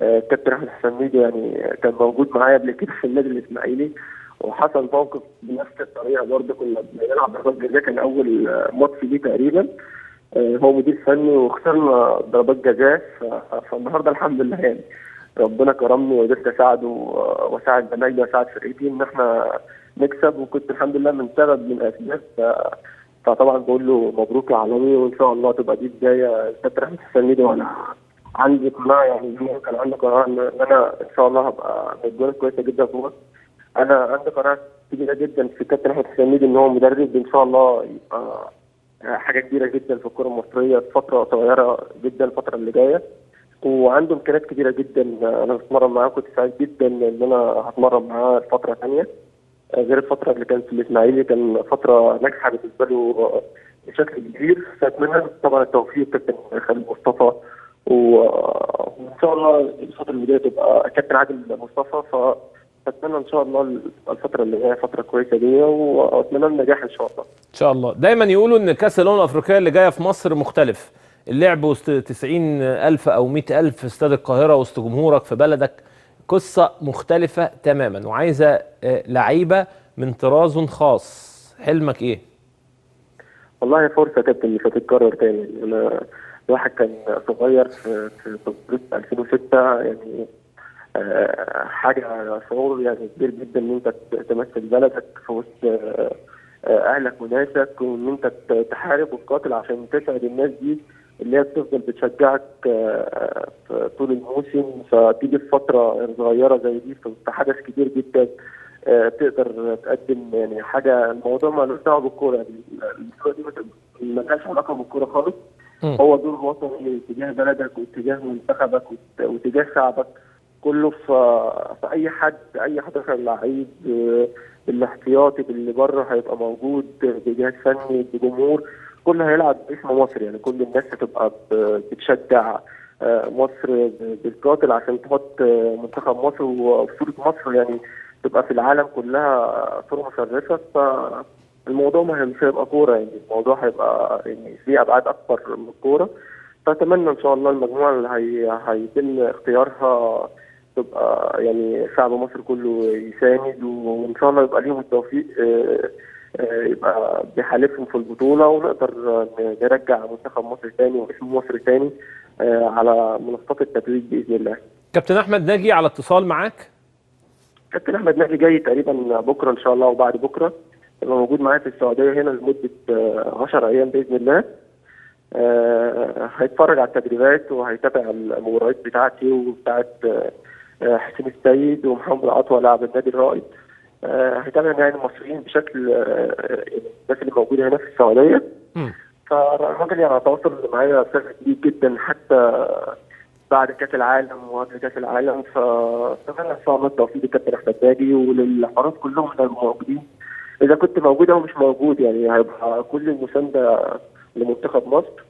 كابتن أحمد حسن ميدو يعني كان موجود معايا قبل كده في النادي الإسماعيلي وحصل موقف بنفس الطريقة برضه كنا بنلعب ضربات جزاء كان أول ماتش ليه تقريبا هو مدير فني وخسرنا ضربات جزاء فالنهاردة الحمد لله يعني ربنا كرمني وقدرت أساعده وأساعد زمايلي وأساعد فرقتي إن إحنا نكسب وكنت الحمد لله من سبب من الاسباب فطبعا بقول له مبروك يا عالمي وإن شاء الله تبقى دي بداية الكابتن أحمد حسن ميدو وأنا عندي قناعة يعني زي ما كان عندي قناعة إن أنا إن شاء الله هبقى الجوله كويسة جدا في مصر. أنا عندي قناعة كبيرة جدا في الكابتن أحمد ميدو إن هو مدرب إن شاء الله يبقى حاجة كبيرة جدا في الكره المصرية في فترة صغيره جدا الفترة اللي جاية. وعنده امكانيات كبيرة جدا أنا بتمرن معاه كنت سعيد جدا إن أنا هتمرن معاه فترة ثانية غير الفترة اللي كانت في الإسماعيلي كان فترة ناجحة بالنسبة له بشكل كبير. فأتمنى طبعا التوفيق كابتن خالد مصطفى. الفترة اللي جاية تبقى كابتن عادل مصطفى فأتمنى إن شاء الله الفترة اللي جاية فترة كويسة ليا وأتمنى النجاح إن شاء الله. إن شاء الله دايما يقولوا إن كأس الأمم الأفريقية اللي جاية في مصر مختلف اللعب وسط 90000 أو 100000 في استاد القاهرة وسط جمهورك في بلدك قصة مختلفة تماما وعايزة لعيبة من طراز خاص حلمك إيه؟ والله فرصة يا كابتن مش هتتكرر تاني أنا الواحد كان صغير في في تصوير 2006 يعني أه حاجة شعور يعني كبير جدا إن أنت تمثل بلدك في وسط أه أهلك وناسك وإن أنت تحارب وتقاتل عشان تسعد الناس دي اللي هي بتفضل بتشجعك أه طول الموسم. فتيجي في فترة صغيرة زي دي في حدث كبير جدا تقدر تقدم يعني حاجة الموضوع مالوش دعوه بالكوره يعني البطوله دي ما لهاش علاقة بالكورة خالص. هو دور وطني تجاه بلدك واتجاه منتخبك واتجاه شعبك كله في في أي حد اي 11 لعيب بالاحتياطي باللي بره هيبقى موجود بجهاز فني بجمهور كله هيلعب باسم مصر. يعني كل الناس هتبقى بتشجع مصر بالقاتل عشان تحط منتخب مصر وصوره مصر. يعني تبقى في العالم كلها صورة مشرفة. فالموضوع مش هيبقى كورة يعني الموضوع هيبقى يعني في أبعاد أكبر من الكورة فأتمنى إن شاء الله المجموعة اللي هي هيتم اختيارها تبقى يعني شعب مصر كله يساند وإن شاء الله يبقى ليهم التوفيق يبقى بيحالفهم في البطولة ونقدر نرجع منتخب مصر تاني واسم مصر تاني على منصات التتويج بإذن الله. كابتن أحمد ناجي على اتصال معاك؟ كابتن أحمد ناجي جاي تقريبا بكرة إن شاء الله وبعد بكرة يبقى موجود معايا في السعودية هنا لمدة 10 أيام بإذن الله. آه هيتفرج على التدريبات وهيتابع المباريات بتاعتي وبتاعت آه حسين السيد ومحمد العطوة لاعب النادي الرائد. آه هيتابع يعني المصريين بشكل الناس اللي موجودة هنا في السعودية. فالراجل يعني تواصل معايا بشكل كبير جدا حتى بعد كأس العالم وقبل كأس العالم. فاتمنى إن شاء الله التوفيق للكابتن أحمد ناجي وللحراس كلهم اللي موجودين إذا كنت موجود أو مش موجود يعني هيبقى كل المساندة لمنتخب مصر.